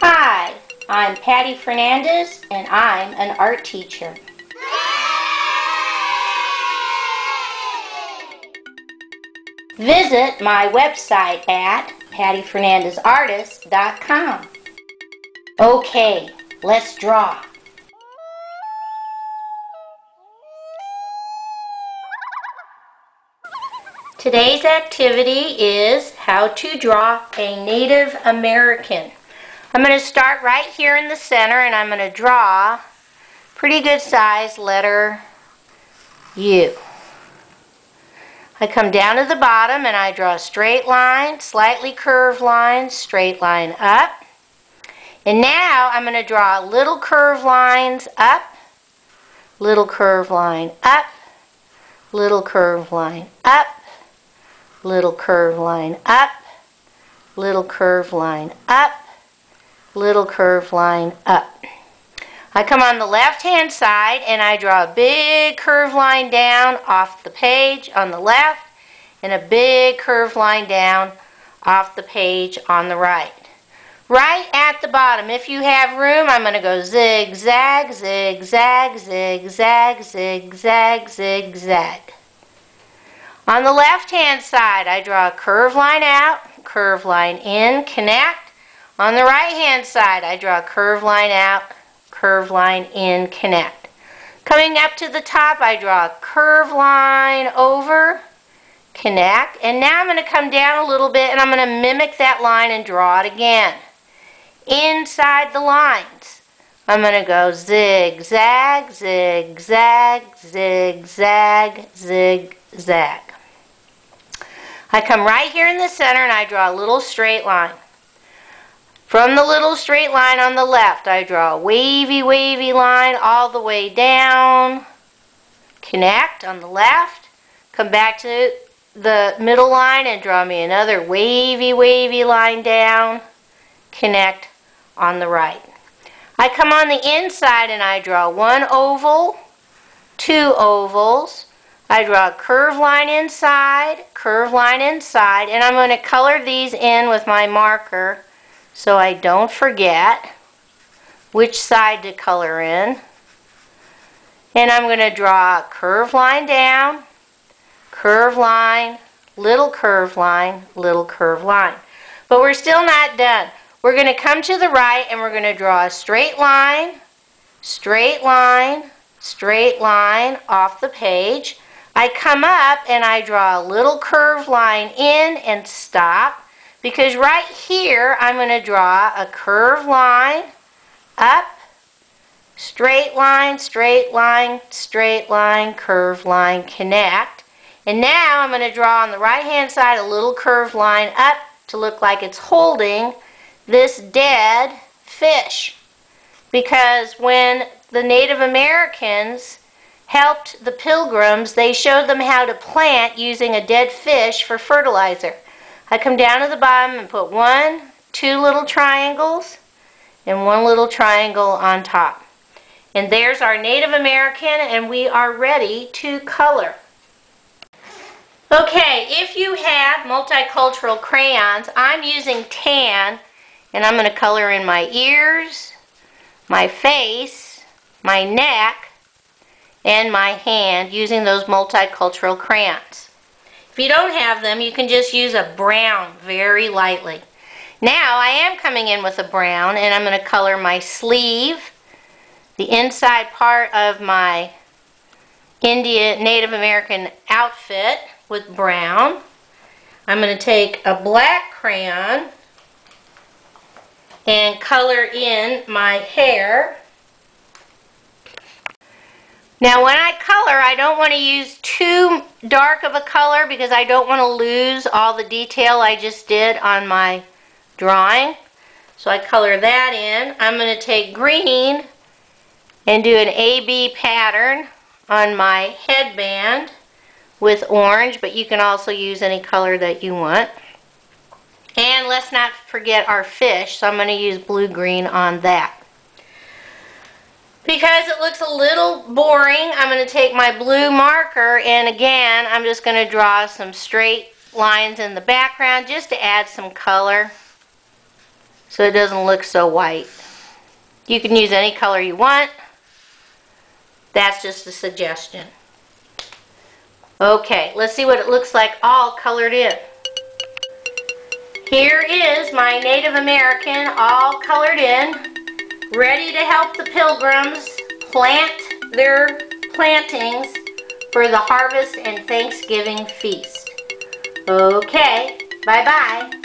Hi, I'm Patty Fernandez and I'm an art teacher. Visit my website at pattyfernandezartist.com. Okay, let's draw. Today's activity is how to draw a Native American. I'm going to start right here in the center and I'm going to draw pretty good size letter U. I come down to the bottom and I draw a straight line, slightly curved line, straight line up. And now I'm going to draw little curved lines up, little curved line up, little curved line up, little curved line up, little curved line up, little curved line up. I come on the left hand side and I draw a big curved line down off the page on the left and a big curved line down off the page on the right. Right at the bottom, if you have room, I'm going to go zigzag, zigzag, zigzag, zigzag, zigzag. On the left hand side, I draw a curved line out, curved line in, connect. On the right hand side, I draw a curved line out, curve line in, connect. Coming up to the top, I draw a curve line over, connect, and now I'm going to come down a little bit and I'm going to mimic that line and draw it again. Inside the lines, I'm going to go zigzag, zigzag, zigzag, zigzag. I come right here in the center and I draw a little straight line. From the little straight line on the left, I draw a wavy, wavy line all the way down. Connect on the left. Come back to the middle line and draw me another wavy, wavy line down. Connect on the right. I come on the inside and I draw one oval, two ovals. I draw a curve line inside, curve line inside, and I'm going to color these in with my marker so I don't forget which side to color in. And I'm going to draw a curve line down, curve line, little curve line, little curve line. But we're still not done. We're going to come to the right and we're going to draw a straight line, straight line, straight line off the page. I come up and I draw a little curve line in and stop because right here, I'm going to draw a curved line up, straight line, straight line, straight line, curved line, connect. And now I'm going to draw on the right hand side a little curved line up to look like it's holding this dead fish. Because when the Native Americans helped the pilgrims, they showed them how to plant using a dead fish for fertilizer. I come down to the bottom and put one, two little triangles, and one little triangle on top. And there's our Native American, and we are ready to color. Okay, if you have multicultural crayons, I'm using tan, and I'm going to color in my ears, my face, my neck, and my hand using those multicultural crayons. If you don't have them, you can just use a brown very lightly. Now I am coming in with a brown and I'm going to color my sleeve, the inside part of my Indian Native American outfit with brown. I'm going to take a black crayon and color in my hair now when I color, I don't want to use too dark of a color because I don't want to lose all the detail I just did on my drawing. So I color that in. I'm going to take green and do an AB pattern on my headband with orange, but you can also use any color that you want. And let's not forget our fish, so I'm going to use blue-green on that. Because it looks a little boring, I'm going to take my blue marker and again, I'm just going to draw some straight lines in the background just to add some color. so it doesn't look so white. You can use any color you want. That's just a suggestion. Okay, let's see what it looks like all colored in. Here is my Native American all colored in, ready to help the pilgrims plant their plantings for the harvest and Thanksgiving feast. Okay, bye-bye.